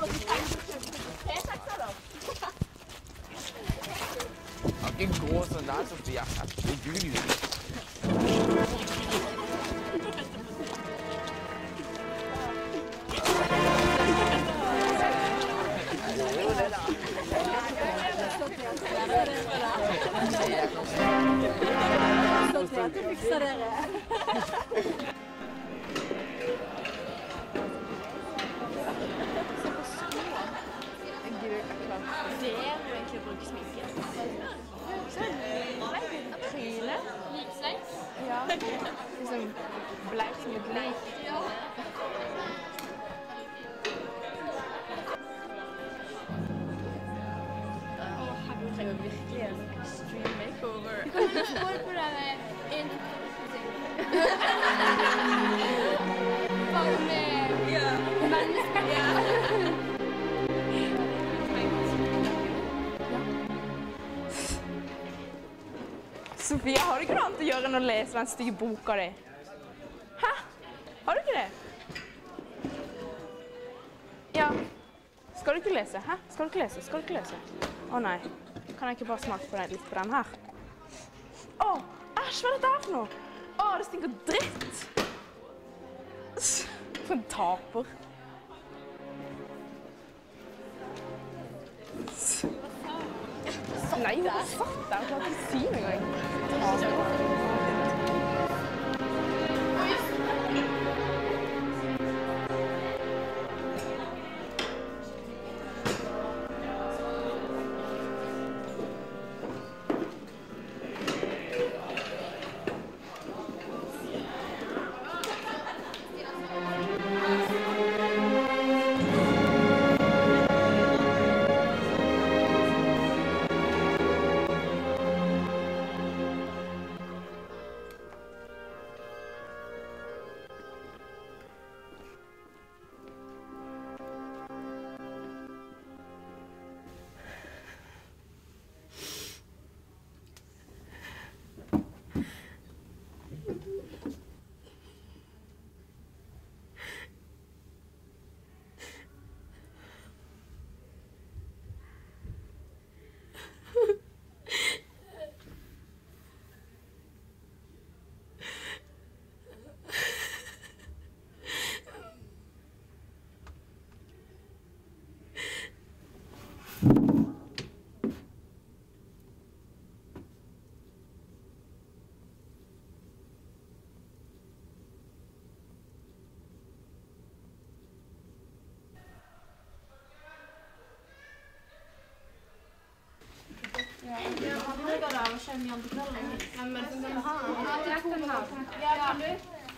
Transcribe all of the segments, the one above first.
Kan ikke gå sånn der, Sofia. Herregud. Det er jo egentlig å bruke sminke. Tryne. Likslengs. Ja. Liksom bleik som et lik. Du trenger virkelig en extreme makeover. Du kan ikke det på deg en Bare med mennesker. Sofia, har du ikke noe annet å gjøre enn å lese den stygge boka di? Har du ikke det? Ja. Skal du ikke lese? Hæ? Skal du ikke lese? Skal du ikke lese? Å nei. Kan jeg ikke bare smake på den, litt på den her? Å, æsj, hva er dette her for noe? Å, det stinker dritt! For en taper. Nei, bare satt der og klarte ikke å si noe engang.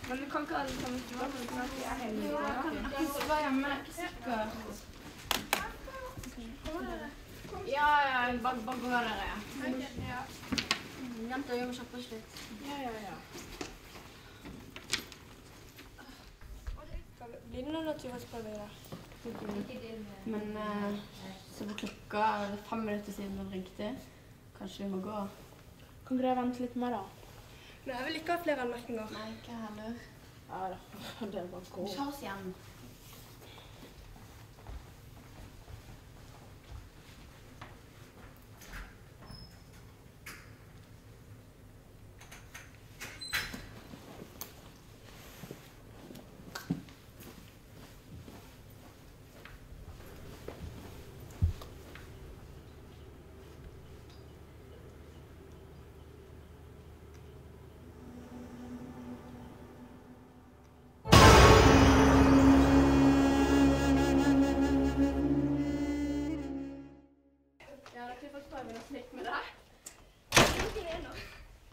Men du kan ikke alle sammen stå, for du kan ikke være heldig. Jeg kan være hjemme, sikkert. Ja, ja, bare, bare gå dere. Ja. Jenter gjør kjappere slutt. Ja, ja, ja. Blir det noen naturfagspøl i dag? Men så på klokka er det fem minutter siden den ringte. Kanskje vi må gå? Kan ikke dere vente litt mer, da? Nei, jeg vil ikke ha flere anmerkninger. Nei, ikke heller. Ja da, dere bare gå. Kjør oss hjem. Med deg.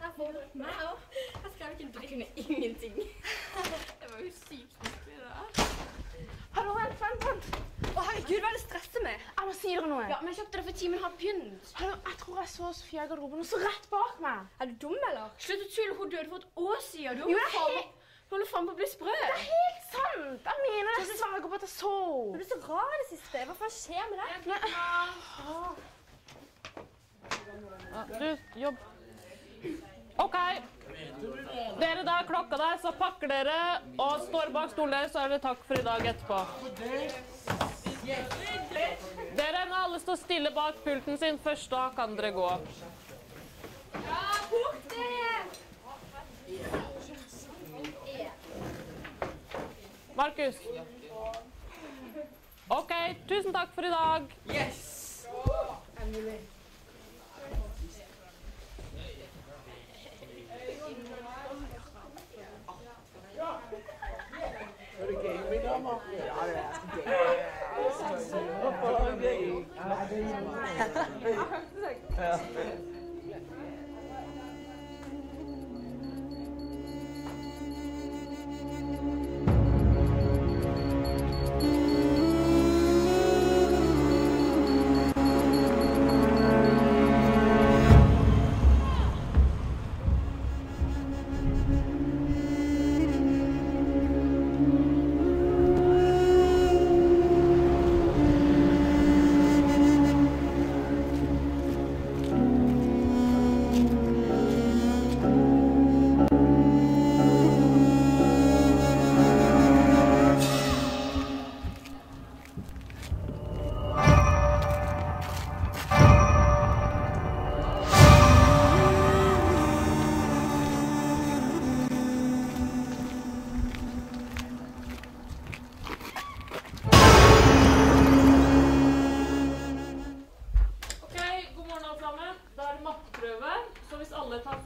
Der får meg òg. Jeg skrev ikke en dritt. Jeg kunne ingenting. Det var jo sykt vanskelig, da. Hallo, vent, vent, vent. Å, herregud, hva er det stresset med? Jeg må si dere noe. Ja, men jeg kjøpte det for timen har begynt. Hallo, jeg tror jeg så Sofia i garderoben, og så rett bak meg. Er du dum, eller? Slutt å tulle, hun døde for et år siden. Du Jo, det er på- holder faen på å bli sprø. Det er helt sant. Jeg mener det. Jeg sverger på at jeg så. Du er så rar i det siste. Hva faen skjer med deg? Du, jobb. OK. Dere der, klokka der, så pakker dere og står bak stolen deres, så er det takk for i dag etterpå. Dere må alle stå stille bak pulten sin først, da kan dere gå. Markus. OK, tusen takk for i dag. Yes! OK,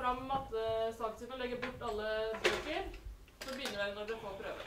fram mattesaken sin og legger bort alle bøker, så begynner dere når dere får prøve.